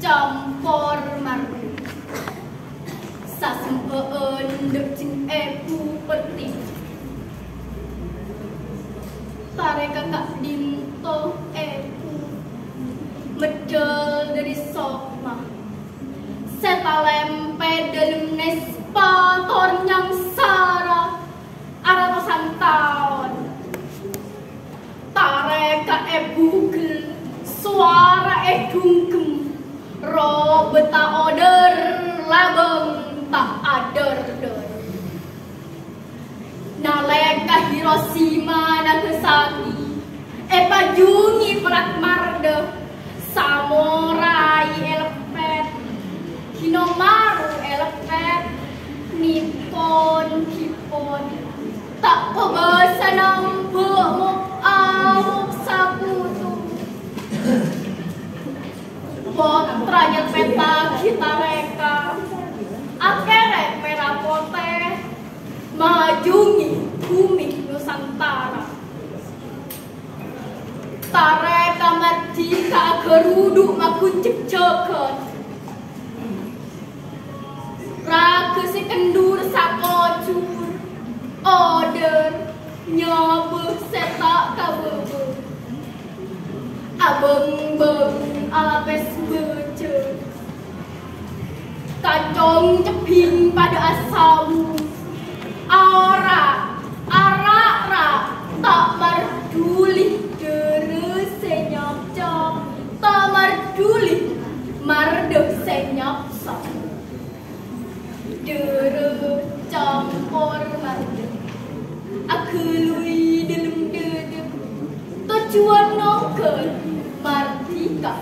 campur mardu Sasempeen dek cing epu peti. Tare kakak dinto epu Medel dari sokma Seta lempe dalam nespa tornyang sara. Arah tahun Tare ka ebugel Suara edungkem Ro beta order labeng tak ader der. Naleka Hiroshima Nagasaki. Epa jungi perak marde Samurai elepet Hinomaru elepet Nippon Kippon. Tak pebasa Potranya peta kita reka. Akhirnya merah Majungi bumi Nusantara. Tare kamar jika geruduk makuncik jogot Raga Abeng-beng alapes bece Kacong ceping pada asamu Ora, ara-ra Tak marduli Dere senyap cok Tak marduli Marde senyap sok Dere campur marde Aku lui dalam dede Tujuan nongkel partita.